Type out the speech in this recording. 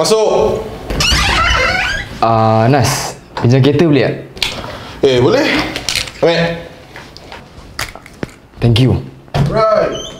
masuk. Ah, uh, Nas, pinjam kereta boleh tak? Eh, boleh. Ambil. Thank you. Right.